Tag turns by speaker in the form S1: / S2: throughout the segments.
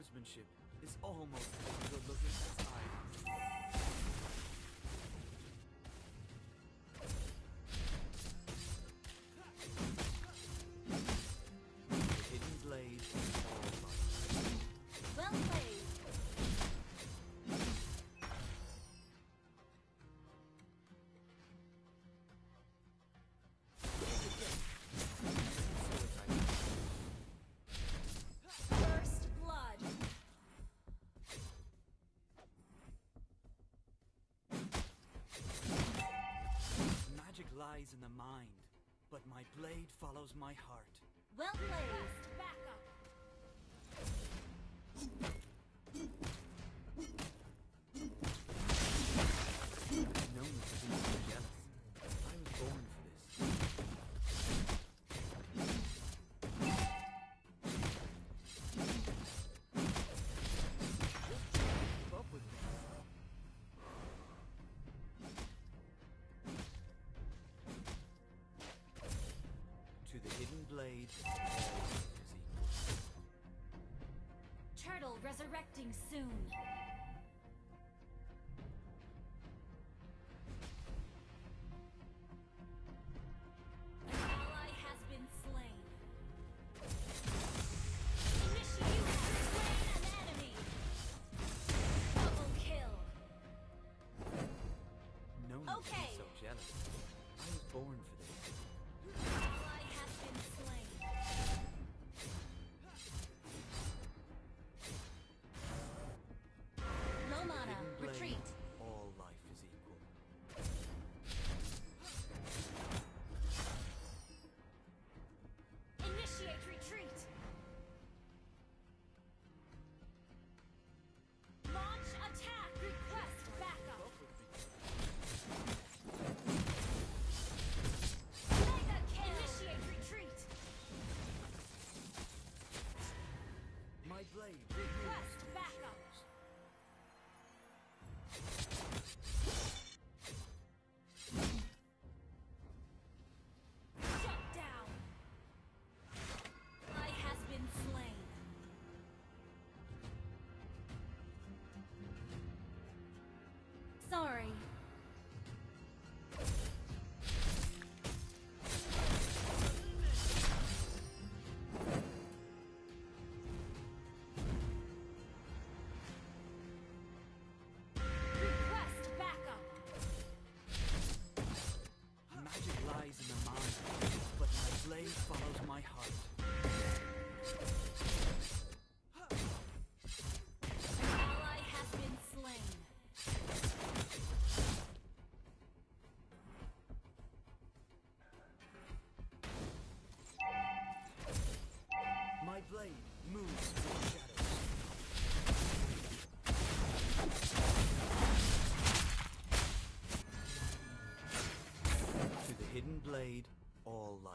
S1: swordsmanship is almost as good looking as I am. lies in the mind, but my blade follows my heart.
S2: Well played!
S1: Backup! blade.
S2: Turtle resurrecting soon. Okay.
S1: so jealous. I was born for
S2: sorry.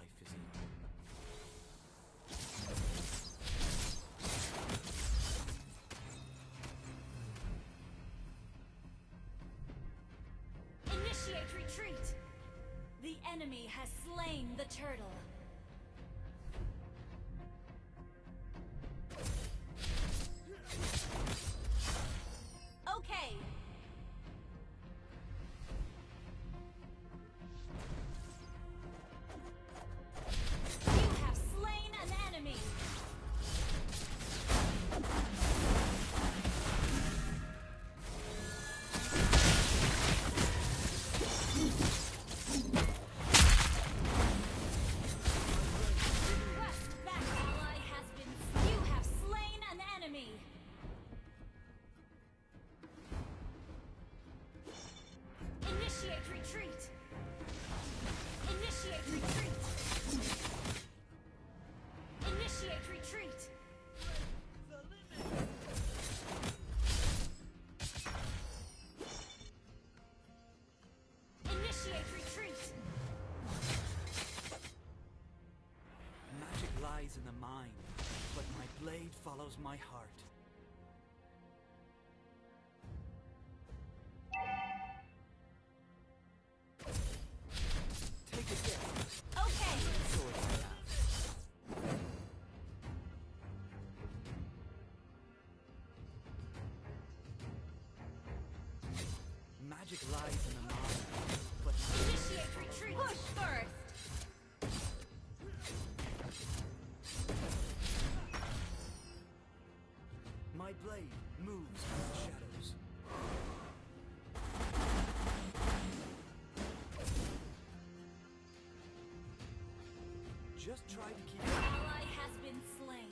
S1: life is equal.
S2: Initiate retreat! The enemy has slain the turtle.
S1: my heart. just try to keep...
S2: An ally has been slain.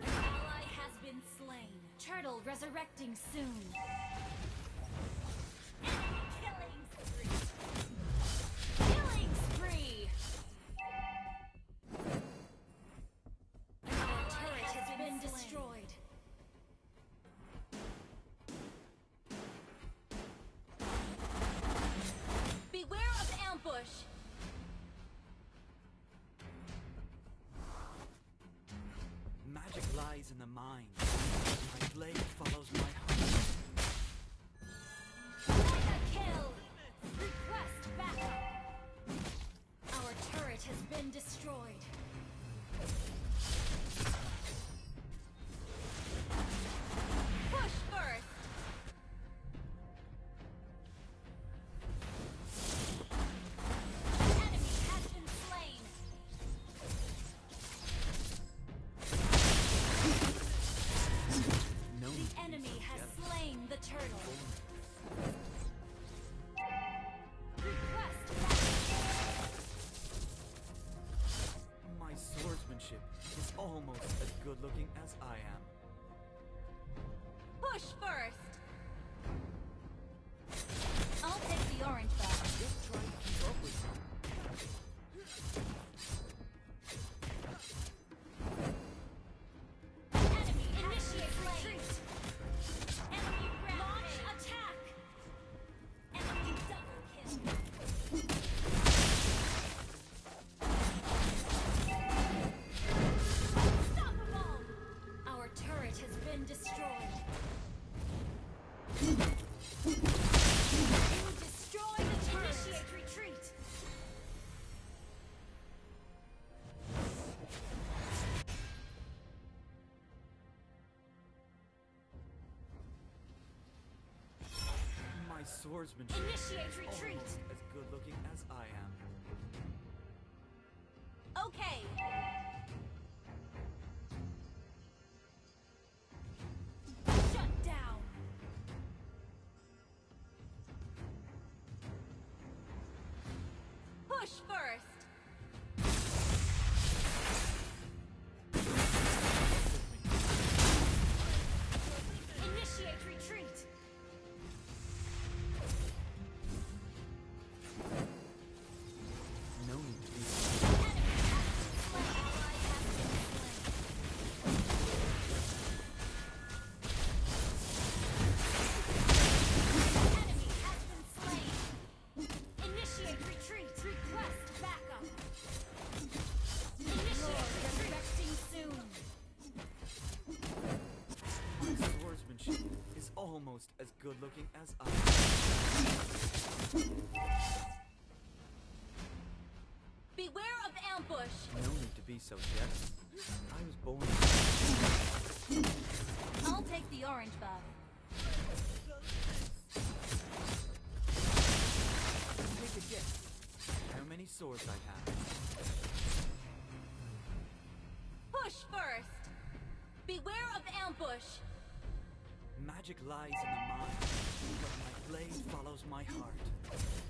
S2: An ally has been slain. Turtle resurrecting soon.
S1: in the mind. good looking as I am. swordsmanship.
S2: Initiate retreat!
S1: Almost as good looking as I am.
S2: Okay,
S1: just as good looking as us.
S2: Beware of ambush!
S1: No need to be so jealous. I was born...
S2: I'll take the orange buff.
S1: Take a guess how many swords I have.
S2: Push first! Beware of ambush!
S1: Magic lies in the mind, but my blade follows my heart.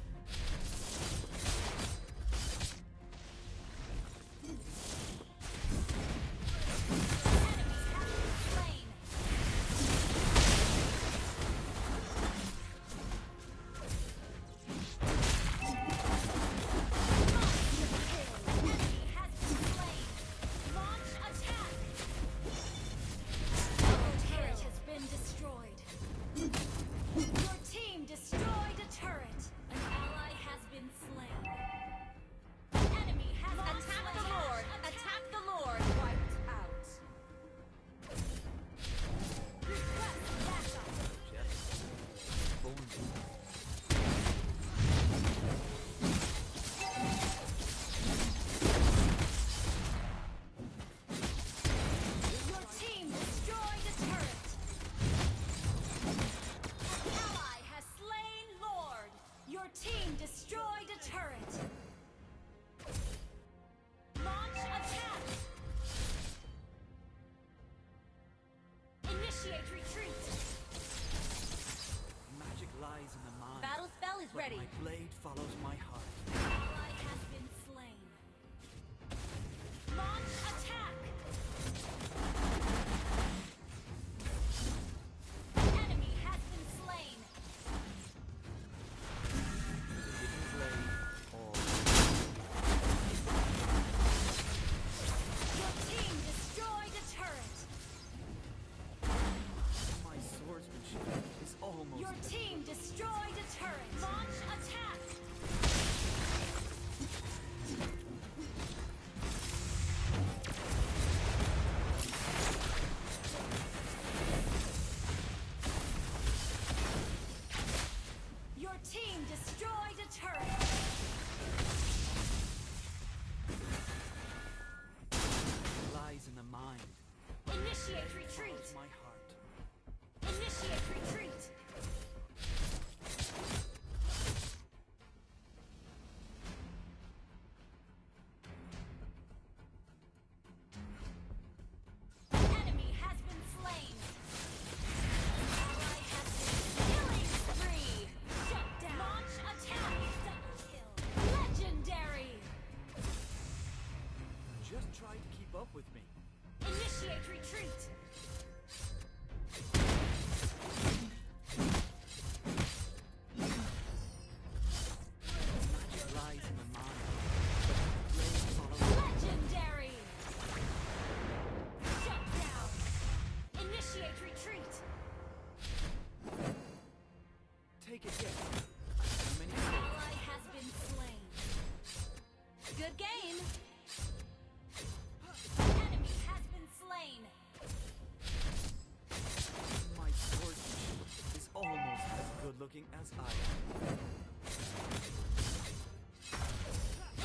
S2: as I am.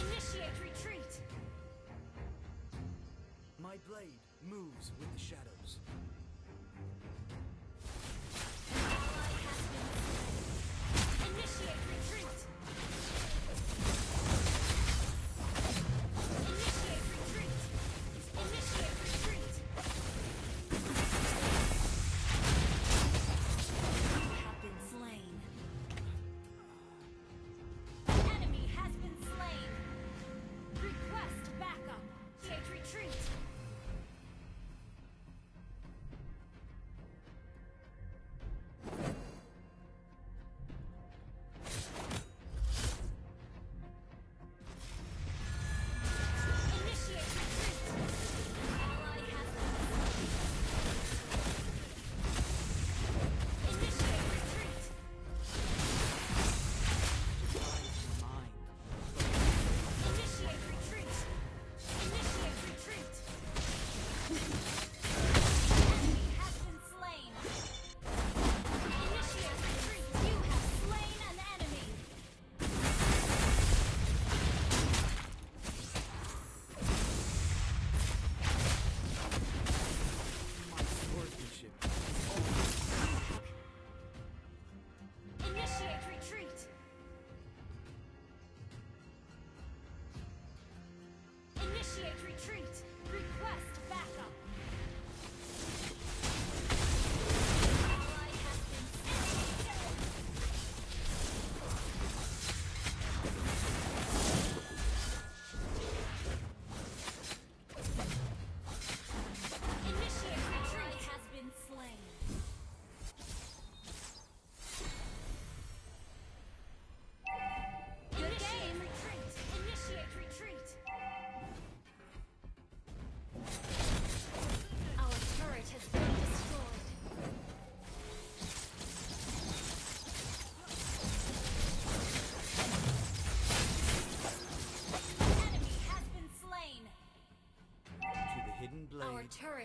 S1: Initiate retreat!
S2: My blade moves with the shadows.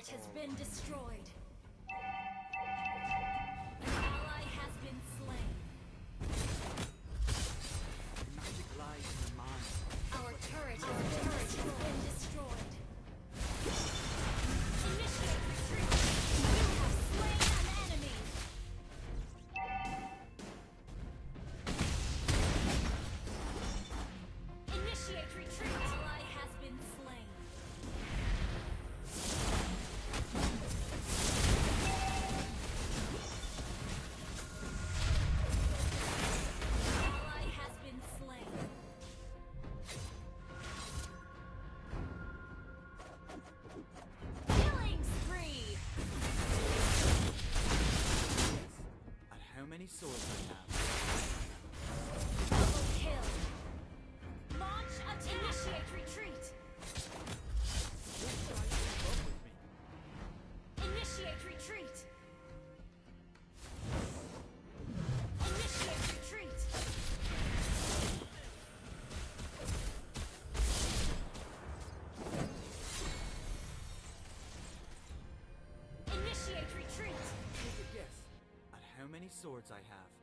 S1: has been destroyed.
S2: Initiate retreat.
S1: Take a guess at how many swords I have.